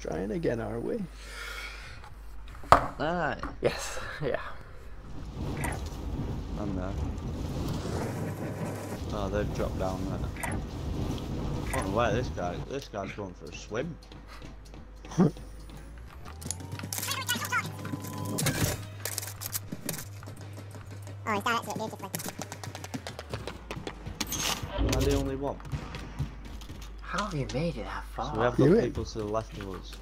Trying again, are we? Aye. Yes, yeah. I'm there. Oh, they've dropped down there. I don't know where this guy. This guy's going for a swim. Oh, he's directed it beautifully. Am I the only one? How have you made it that far? So we have You got in? people to the left of us.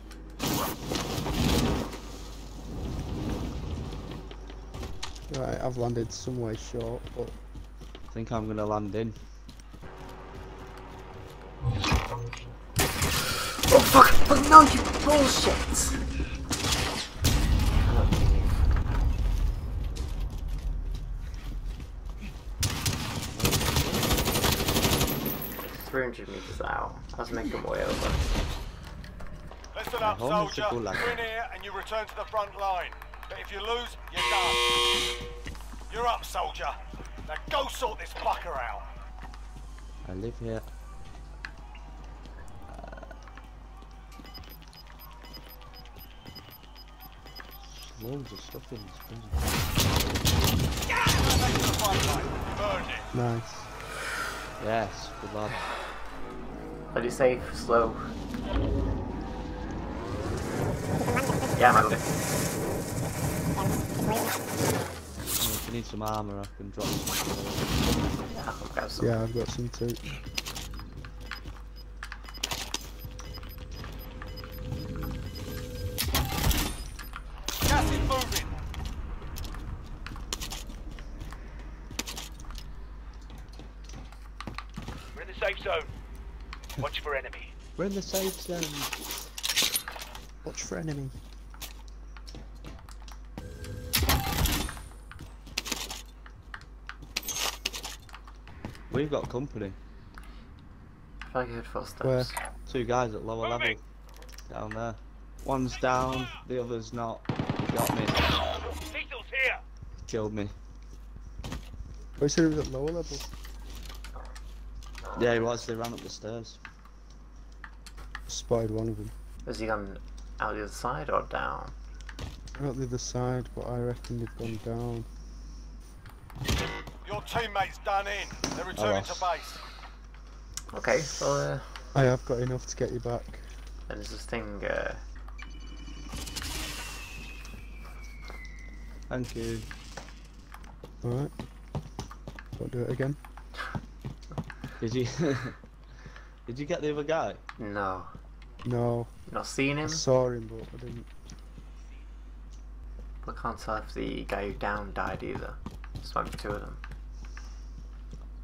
Right, I've landed some way short, but I think I'm gonna land in. Oh fuck! Fuck no, you bullshit! Three hundred meters out. I was making my way over. Listen up, soldier. the gulag. Win here and you return to the front line. But if you lose, you're done. You're up, soldier. Now go sort this fucker out. I live here. Uh, loads of stuff in this prison. Take to the front line. Burn it. nice. Yes, good lad. Play it safe, slow. Yeah, man. If you need some armour, I can drop some. Yeah, I'll grab some. Yeah, I've got some too. Gas. We're in the safe zone. Watch for enemy. We're in the safe zone. Watch for enemy. We've got company. I I heard footsteps. Where? Two guys at lower level. Down there. One's down, the other's not. He got me. Cecil's here. Killed me. Oh, you said it was at lower level. Yeah, he was. They ran up the stairs. Spotted one of them. Has he gone out the other side or down? Not the other side, but I reckon they've gone down. Your teammates done in. They're returning to base. Okay, well, uh, I have got enough to get you back. then there's this thing, uh, Thank you. Alright. Don't do it again. Did you? Did you get the other guy? no. No, Not seen I him, saw him, but I didn't. but can't tell if the guy who down died either. Just might be two of them.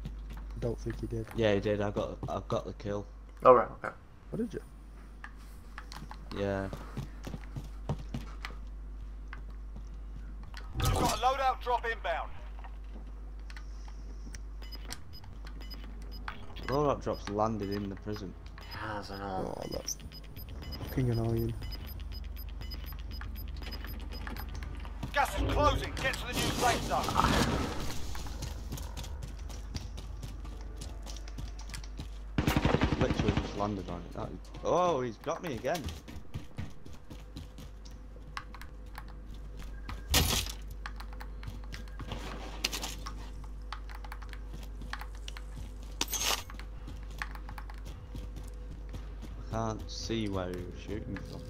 I don't think he did. Yeah, he did. I got. I got the kill. Oh, right, okay. What did you? Yeah. You've got a loadout drop inbound. Loadout drops landed in the prison. Has and all. Oh, that's fucking annoying. Gas is closing. Get to the new safe zone. Literally just landed on it. That, oh, he's got me again. I can't see where he was shooting from.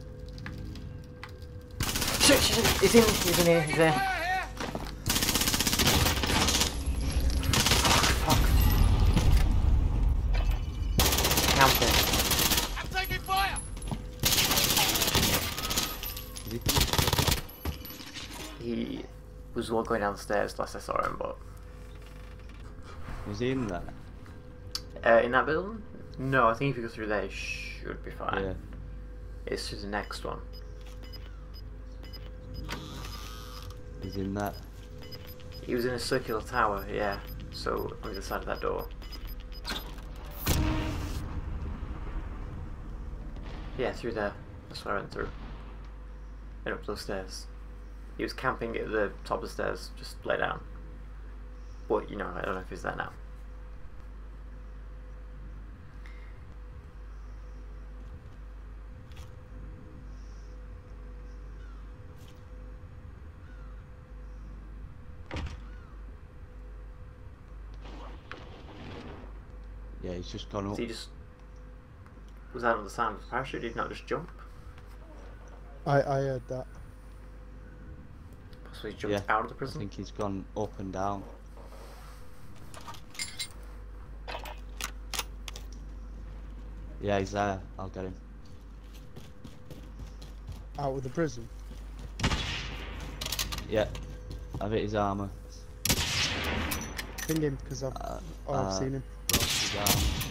Shit, shit, shit, he's in, he's in here, he's there. Camping. I'm taking fire. Is he finished? He was all going downstairs last I saw him, but Was he in there? uh, in that building? No, I think if you go through there, you should be fine. Yeah. It's to the next one. He's in that. He was in a circular tower, yeah. So on the other side of that door. Yeah, through there. That's where I went through. And up those stairs. He was camping at the top of the stairs, just lay down. But you know, I don't know if he's there now. Yeah, he's just gone up. So he just was that on the sound of the parachute? Did he not just jump? I I heard that. Possibly jumped Yeah, out of the prison. I think he's gone up and down. Yeah, he's there. I'll get him. Out of the prison. Yeah, I've hit his armour. Ping him because I've Uh, oh, I've uh, seen him. Broke his.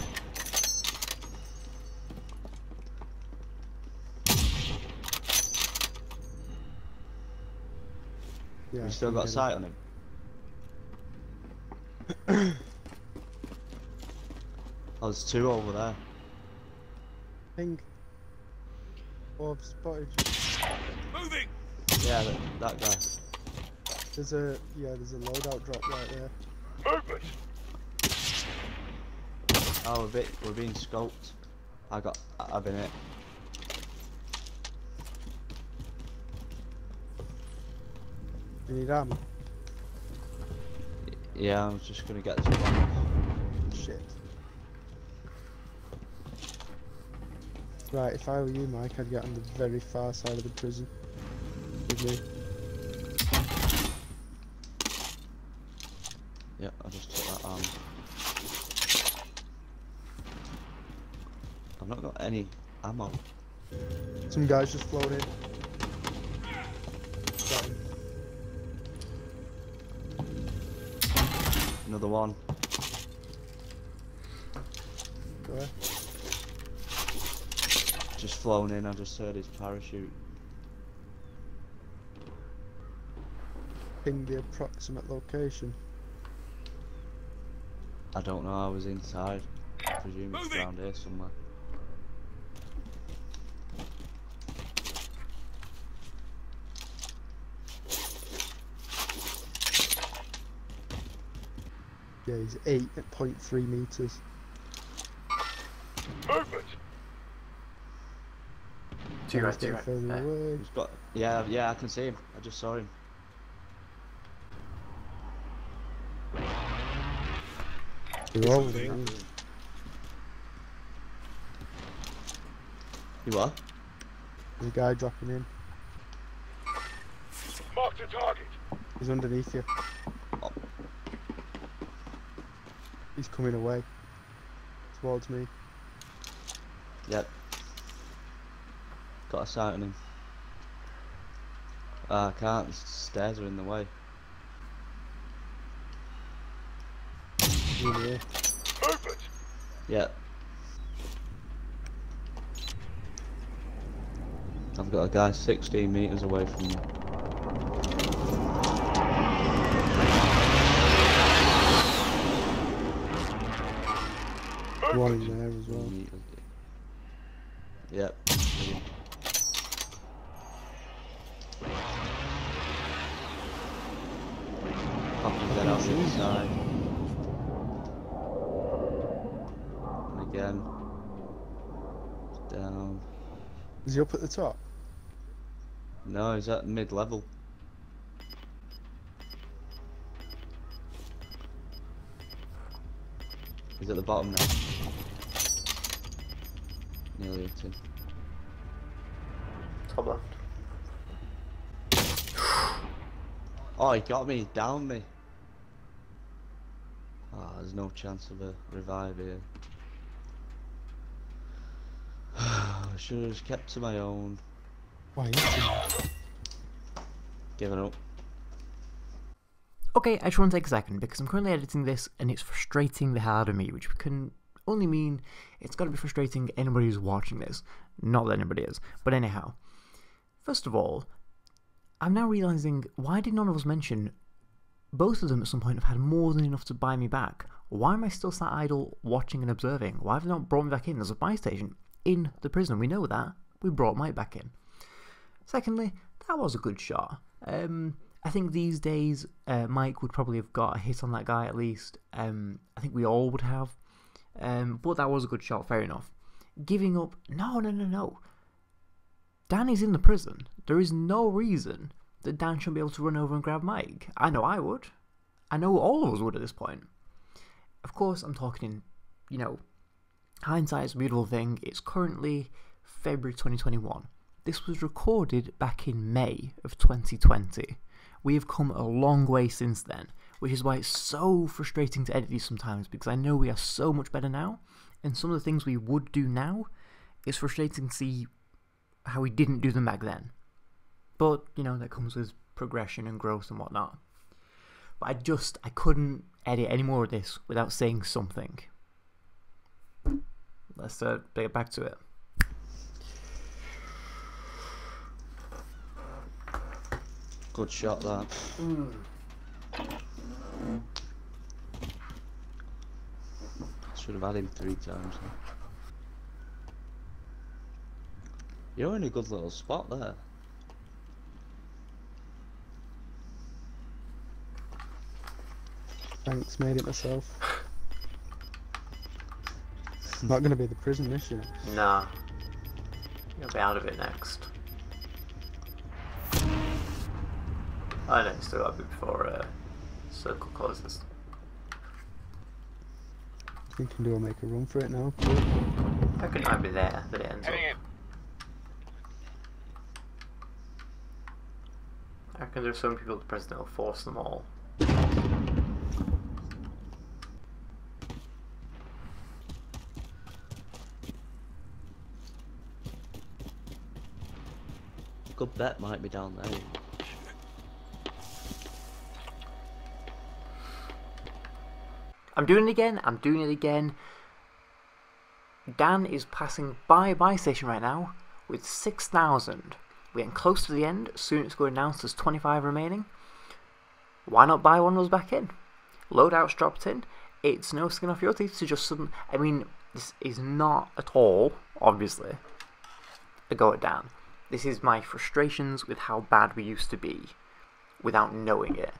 Yeah, We I still got get him. sight on him. oh, there's two over there. Ping. Oh, I've spotted. Moving! Yeah, that, that guy. There's a yeah. There's a loadout drop right there. Movement! Oh, we're, bit, we're being scoped. I got. I've been hit. You need ammo. Yeah, I was just gonna get one. Shit. Right, if I were you, Mike, I'd get on the very far side of the prison. With me. Yeah, I just I've not got any ammo. Some guys just flown in. Got him. Another one. Where? Just flown in. I just heard his parachute. Ping the approximate location. I don't know. I was inside. I presume it's Moving. around here somewhere. Yeah, he's eight at point three meters. Movement! To your He's right, to your getting right. further away. He's got. Yeah, yeah. I can see him. I just saw him. They're all over now. You what? There's a guy dropping in. Mark the target! He's underneath you. Oh. He's coming away. Towards me. Yep. Got a sight on him. Ah, I can't. The stairs are in the way. In here. Movement! Yep. I've got a guy 16 meters away from me. One in there as well. Yep. Popping that out the other side. And again. Down. Is he up at the top? No, he's at mid level. He's at the bottom now. Nearly hit him. Top left. Oh, he got me, he downed me. Oh, there's no chance of a revive here. I should have just kept to my own. Why is he? Given up. Okay, I just want to take a second because I'm currently editing this and it's frustrating the hell out of me, which we can only mean it's got to be frustrating anybody who's watching this. Not that anybody is. But anyhow, first of all, I'm now realizing why did none of us mention both of them at some point have had more than enough to buy me back? Why am I still sat idle watching and observing? Why have they not brought me back in as a buy station in the prison? We know that. We brought Mike back in. Secondly, that was a good shot. Um, I think these days uh, Mike would probably have got a hit on that guy at least. Um, I think we all would have. Um, but that was a good shot, fair enough. Giving up, no, no, no, no. Danny's in the prison. There is no reason that Dan shouldn't be able to run over and grab Mike. I know I would. I know all of us would at this point. Of course, I'm talking in, you know, hindsight is a beautiful thing. It's currently February 2021. This was recorded back in May of 2020. We have come a long way since then, which is why it's so frustrating to edit these sometimes because I know we are so much better now, and some of the things we would do now, it's frustrating to see how we didn't do them back then. But, you know, that comes with progression and growth and whatnot. But I just, I couldn't edit any more of this without saying something. Let's uh, get back to it. Good shot, that. Should have had him three times. You're in a good little spot there. Thanks, made it myself. Not gonna be the prison mission. Nah. You'll be out of it next. I know, still got a bit before uh, circle closes. I think I'll make a run for it now. I reckon I'd be there, but it ends up. Heading in. I reckon there's some people the president will force them all. Good bet might be down there. I'm doing it again. I'm doing it again. Dan is passing by a buy station right now with 6,000. We're getting close to the end. Soon it's going to announce there's 25 remaining. Why not buy one of those back in? Loadout's dropped in. It's no skin off your teeth to just sudden. I mean, this is not at all, obviously, a go at Dan. This is my frustrations with how bad we used to be without knowing it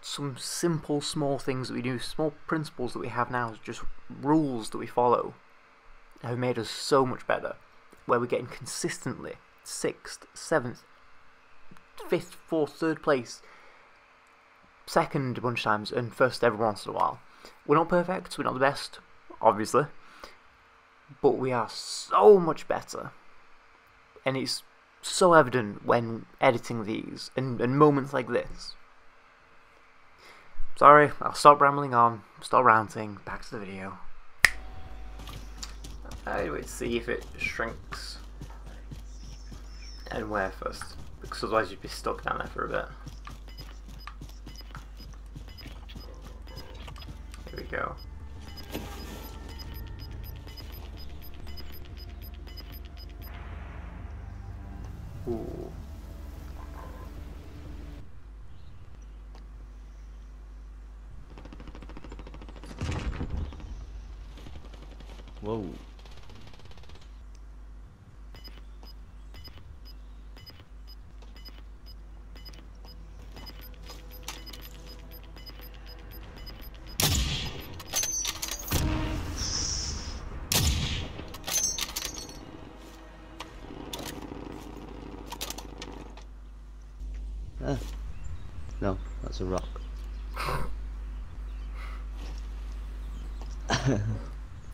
some simple small things that we do, small principles that we have now, just rules that we follow, have made us so much better. Where we're getting consistently sixth, seventh, fifth, fourth, third place, second a bunch of times, and first every once in a while. We're not perfect, we're not the best, obviously, but we are so much better. And it's so evident when editing these, and, and moments like this. Sorry, I'll stop rambling on, stop ranting, back to the video. I would see if it shrinks and where first, because otherwise you'd be stuck down there for a bit. Here we go.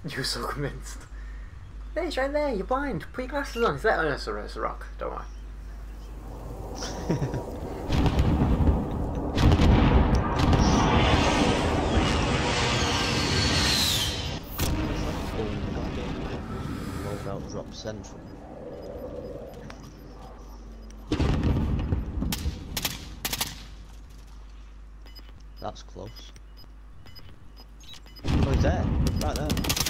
You're so convinced. There, it's right there. You're blind. Put your glasses on. Is that? Oh, no, it's a, it's a rock. Don't worry. Drop central. That's close. Oh, he's there. Right there.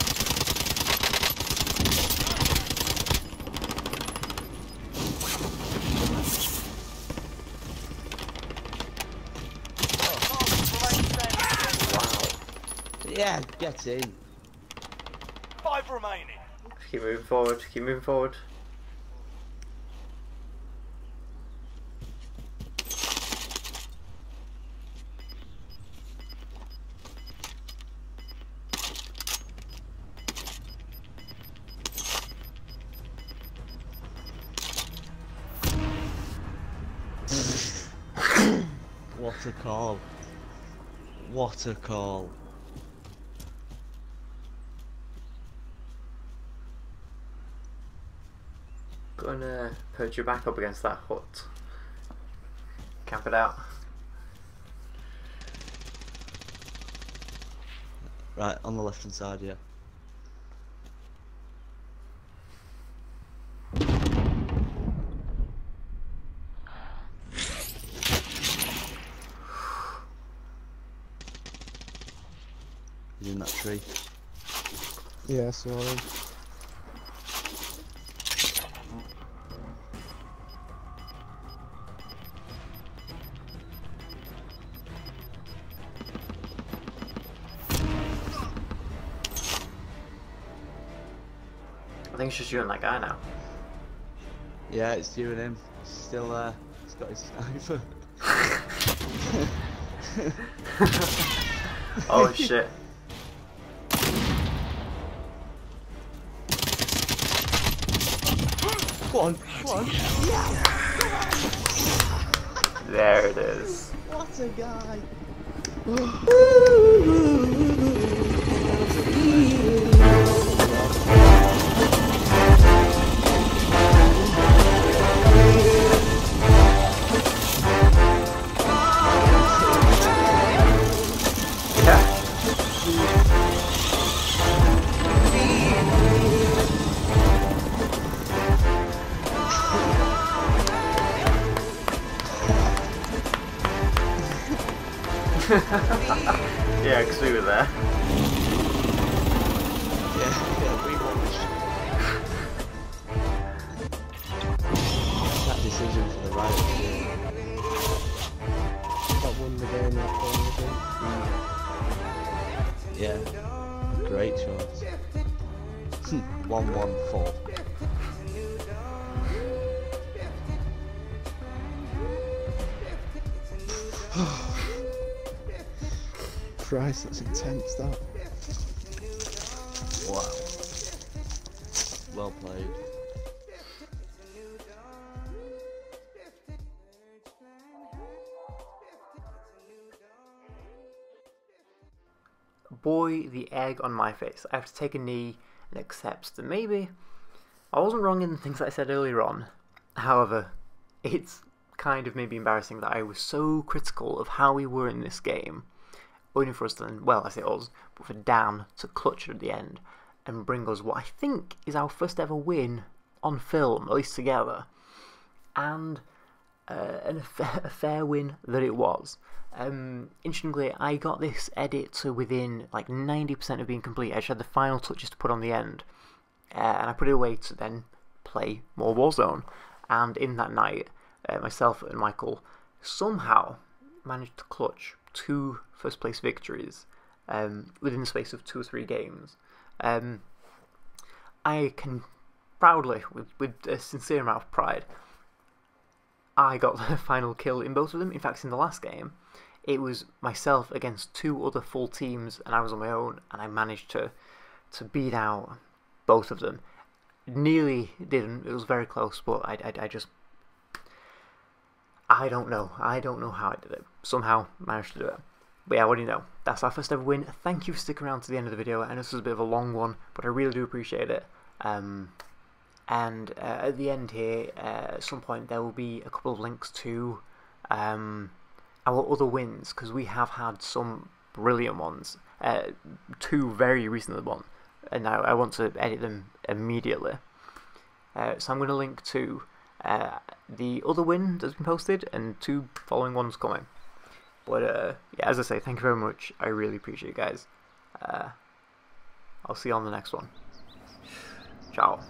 Yeah, get in. Five remaining. Keep moving forward. Keep moving forward. What a call. What a call. Gonna put your back up against that hut. Camp it out. Right, on the left hand side, yeah. He's in that tree. Yeah, sorry. I think it's just you and that guy now. Yeah, it's you and him. Still there. He's got his sniper. Oh shit. Go on, go on. There it is. What a guy. yeah, because we were there. Yeah, yeah, we watched. that decision for the riot. That won the game that game, I Yeah. Great choice. Hmm. 114. Christ, that's intense, that. Wow. Well played. Boy, the egg on my face. I have to take a knee and accept that maybe I wasn't wrong in the things that I said earlier on. However, it's kind of maybe embarrassing that I was so critical of how we were in this game, only for us to then, well, I say us, but for Dan to clutch at the end and bring us what I think is our first ever win on film, at least together. And uh, a, a fair win that it was. Um, interestingly, I got this edit to within like 90% of being complete. I just had the final touches to put on the end, uh, and I put it away to then play more Warzone. And in that night, uh, myself and Michael somehow managed to clutch two first place victories um, within the space of two or three games. Um, I can proudly, with, with a sincere amount of pride, I got the final kill in both of them. In fact, in the last game, it was myself against two other full teams, and I was on my own, and I managed to to beat out both of them. Nearly didn't. It was very close, but I, I, I just I don't know. I don't know how I did it. Somehow managed to do it. But yeah, what do you know? That's our first ever win. Thank you for sticking around to the end of the video. Know this was a bit of a long one, but I really do appreciate it. Um, and uh, at the end here, uh, at some point, there will be a couple of links to um, our other wins because we have had some brilliant ones. Uh, two very recent ones, and I, I want to edit them immediately. Uh, so I'm going to link to uh, the other win that's been posted and two following ones coming. But uh, yeah, as I say, thank you very much. I really appreciate it, guys. Uh, I'll see you on the next one. Ciao.